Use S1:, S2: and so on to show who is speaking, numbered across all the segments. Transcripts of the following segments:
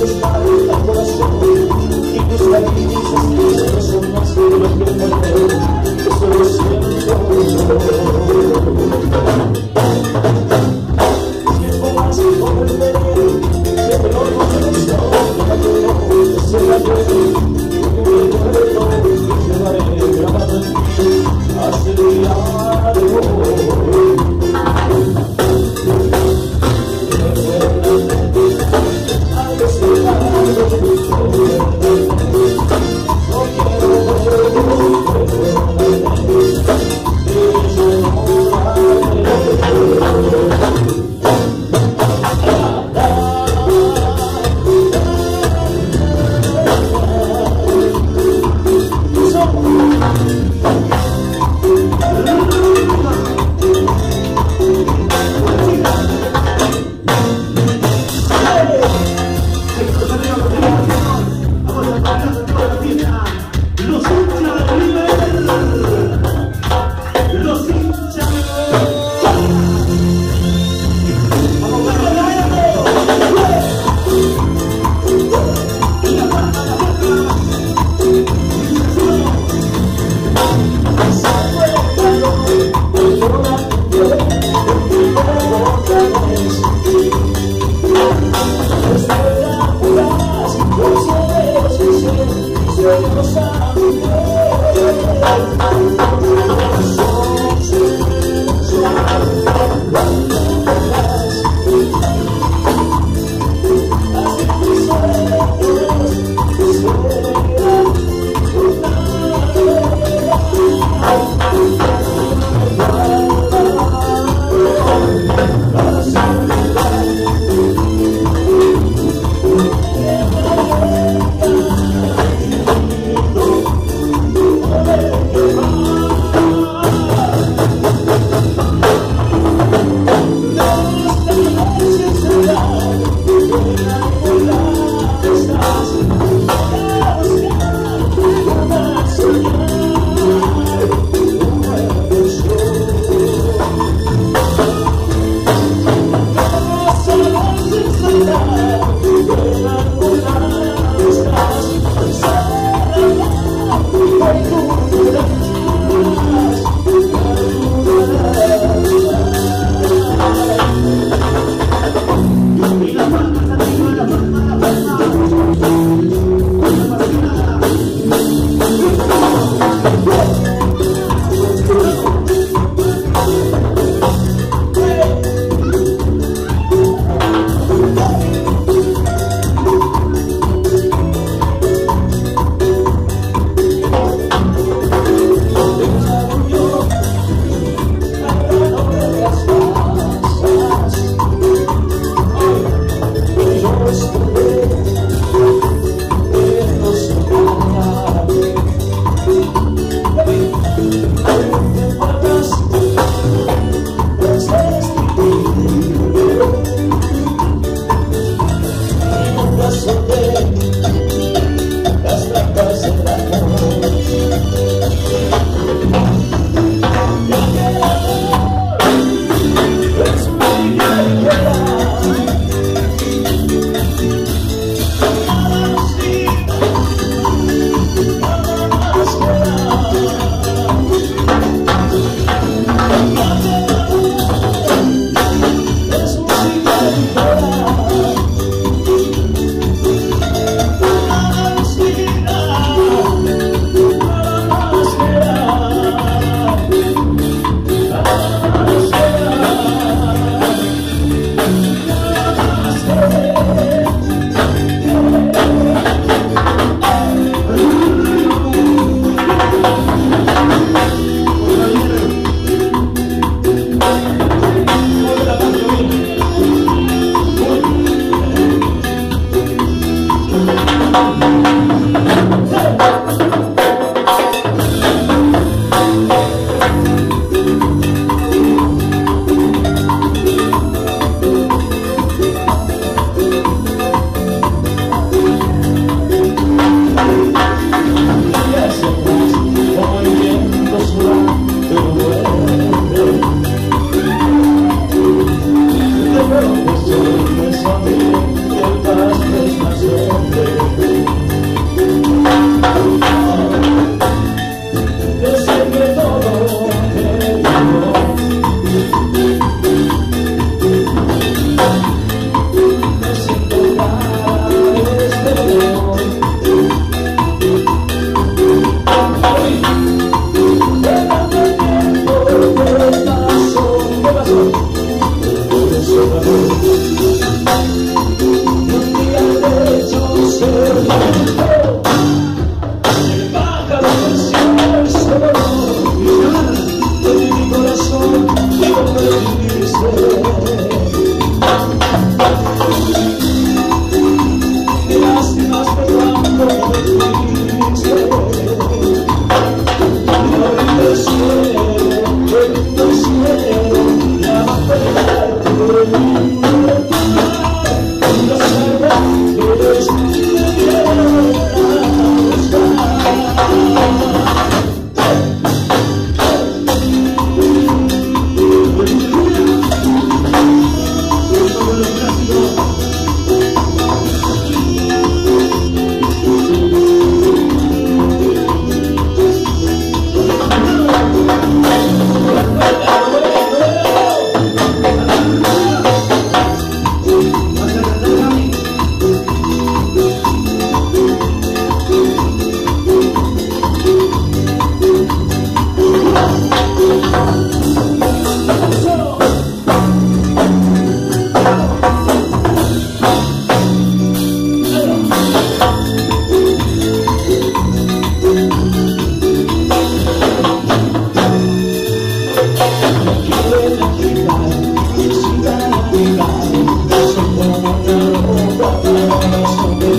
S1: Deus.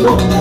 S1: 我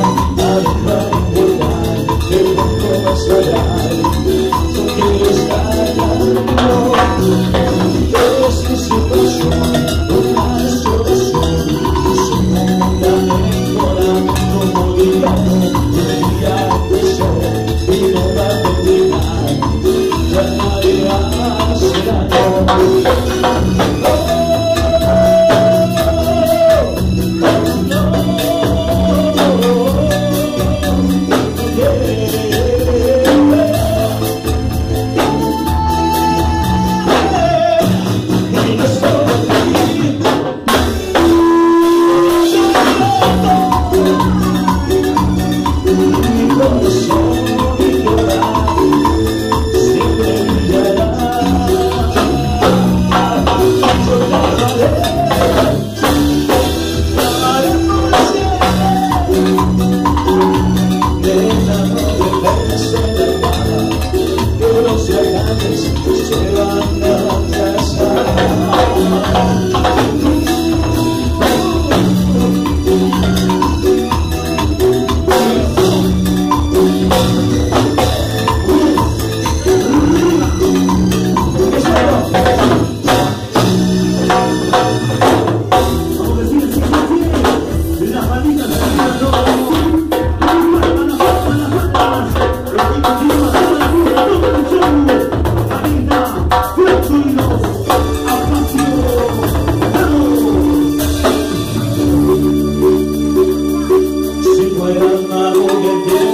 S1: твой родной, где